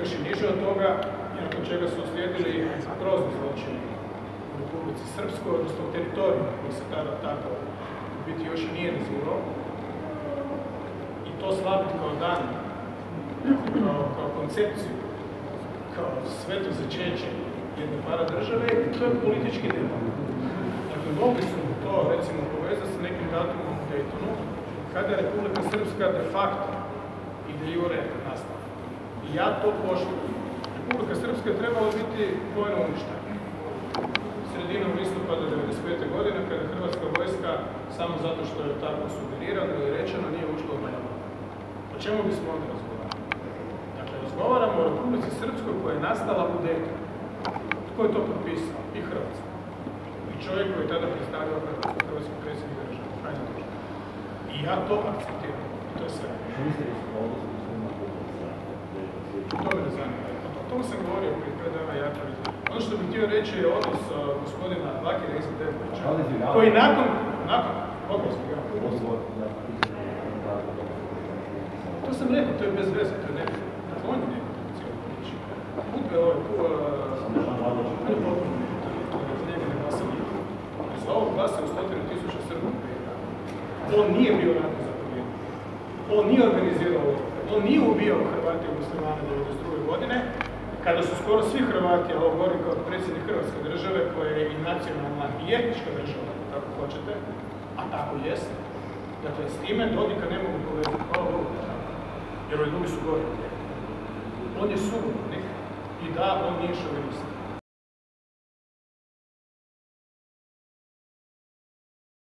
još i niže od toga, nakon čega su uslijedili grozni zločini u Republici Srpskoj, odnosno teritoriju koji se tada tako biti još i nije nazivao. I to slaviti kao dan, kao, kao koncepciju, kao sveto začeće jedne para države, to je politički debat. Dakle, mogli su to, recimo, povezati sa nekim datumom u Daytonu, kada je Republika Srpska de facto i de jure nastala. I ja to poštujem. Republika Srpska je trebala biti vojno uništena. Sredinom listopada 1995. godine, kada Hrvatska vojska, samo zato što je tako sugerirano ili rečeno, nije ušla u Banja O čemu bismo onda razgovarali? Dakle, razgovaramo o Republici Srpskoj koja je nastala u Daytonu. Tko je to potpisao? I Hrvatska. I čovjek koji je tada predstavljao Hrvatsku, predsjednik države. I ja to akceptiram. I to je sve. To me ne zanima. O tom sam govorio prije pet dana Jaković. Ono što bih htio reći je odnos uh, gospodina Vakira Izgledevića, koji nakon, nakon, sam ga, to sam rekao, to je bez veze, to je nebitno. Dakle, on je nebitno u cijeloj priči. Udbe ovaj, on je potpuno nebitno, za njega ne glasa niko. Za ovo glasa u stotinu tisuća Srba. On nije bio zapovjednik. On nije organizirao ovo. On nije ubijao Hrvati i muslimane 1992. godine, kada su skoro svi Hrvati, ovo govorim kao predsjednik Hrvatske države, koja je i nacionalna i etnička država, ako tako hoćete, a tako jest. Dakle, s time Dodika ne mogu povezati, hvala Bogu. Jer ovi drugi su gori. On je sugovornik i da, on nije šovinist.